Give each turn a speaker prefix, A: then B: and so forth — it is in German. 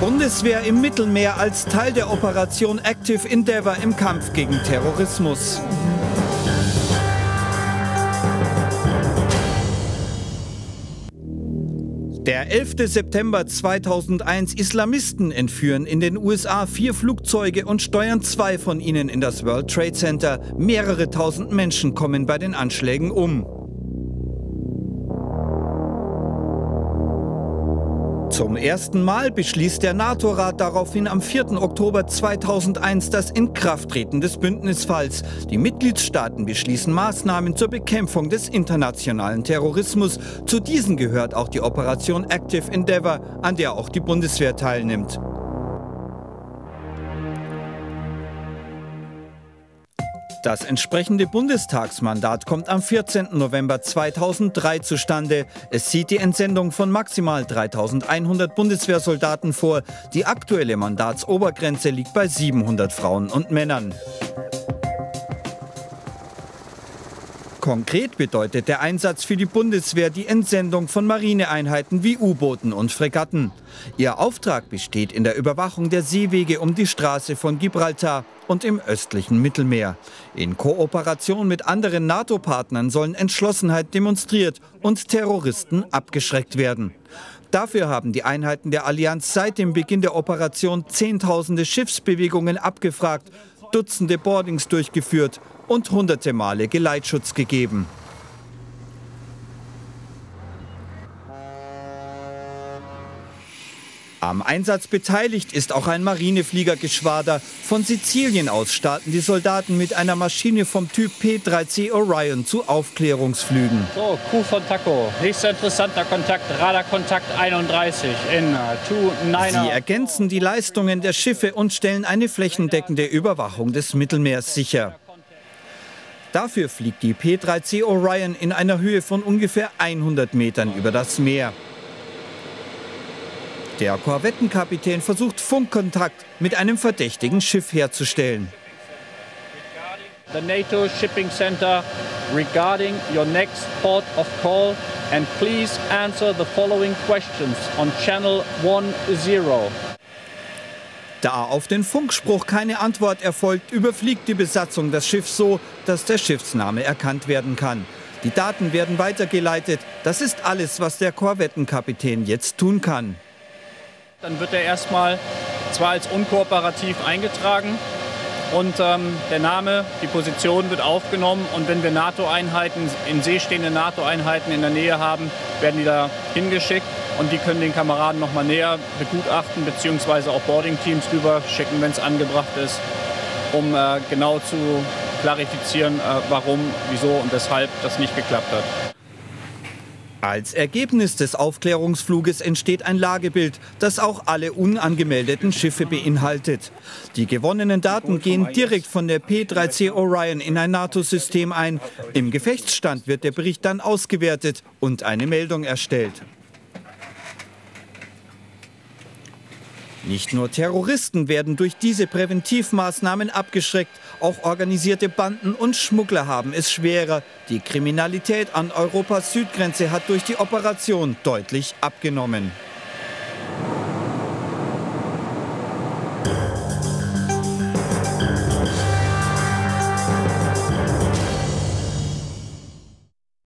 A: Bundeswehr im Mittelmeer als Teil der Operation Active Endeavour im Kampf gegen Terrorismus. Der 11. September 2001 Islamisten entführen in den USA vier Flugzeuge und steuern zwei von ihnen in das World Trade Center. Mehrere tausend Menschen kommen bei den Anschlägen um. Zum ersten Mal beschließt der NATO-Rat daraufhin am 4. Oktober 2001 das Inkrafttreten des Bündnisfalls. Die Mitgliedstaaten beschließen Maßnahmen zur Bekämpfung des internationalen Terrorismus. Zu diesen gehört auch die Operation Active Endeavour, an der auch die Bundeswehr teilnimmt. Das entsprechende Bundestagsmandat kommt am 14. November 2003 zustande. Es sieht die Entsendung von maximal 3100 Bundeswehrsoldaten vor. Die aktuelle Mandatsobergrenze liegt bei 700 Frauen und Männern. Konkret bedeutet der Einsatz für die Bundeswehr die Entsendung von Marineeinheiten wie U-Booten und Fregatten. Ihr Auftrag besteht in der Überwachung der Seewege um die Straße von Gibraltar und im östlichen Mittelmeer. In Kooperation mit anderen NATO-Partnern sollen Entschlossenheit demonstriert und Terroristen abgeschreckt werden. Dafür haben die Einheiten der Allianz seit dem Beginn der Operation Zehntausende Schiffsbewegungen abgefragt, Dutzende Boardings durchgeführt und hunderte Male Geleitschutz gegeben. Am Einsatz beteiligt ist auch ein Marinefliegergeschwader. Von Sizilien aus starten die Soldaten mit einer Maschine vom Typ P3C Orion zu Aufklärungsflügen.
B: So, Kuh von Taco. Nächster interessanter Kontakt, Radarkontakt 31 in 29.
A: Uh, Sie ergänzen die Leistungen der Schiffe und stellen eine flächendeckende Überwachung des Mittelmeers sicher. Dafür fliegt die P3C Orion in einer Höhe von ungefähr 100 Metern über das Meer. Der Korvettenkapitän versucht Funkkontakt mit einem verdächtigen Schiff herzustellen.
B: The NATO Shipping Center regarding your next port of call and please answer the following questions on channel 10.
A: Da auf den Funkspruch keine Antwort erfolgt, überfliegt die Besatzung das Schiff so, dass der Schiffsname erkannt werden kann. Die Daten werden weitergeleitet. Das ist alles, was der Korvettenkapitän jetzt tun kann.
B: Dann wird er erstmal zwar als unkooperativ eingetragen und ähm, der Name, die Position wird aufgenommen und wenn wir NATO-Einheiten, in See stehende NATO-Einheiten in der Nähe haben, werden die da hingeschickt und die können den Kameraden noch mal näher begutachten beziehungsweise auch Boarding-Teams rüber schicken, wenn es angebracht ist, um äh, genau zu klarifizieren, äh, warum, wieso und weshalb das nicht geklappt hat.
A: Als Ergebnis des Aufklärungsfluges entsteht ein Lagebild, das auch alle unangemeldeten Schiffe beinhaltet. Die gewonnenen Daten gehen direkt von der P3C Orion in ein NATO-System ein. Im Gefechtsstand wird der Bericht dann ausgewertet und eine Meldung erstellt. Nicht nur Terroristen werden durch diese Präventivmaßnahmen abgeschreckt, auch organisierte Banden und Schmuggler haben es schwerer. Die Kriminalität an Europas Südgrenze hat durch die Operation deutlich abgenommen.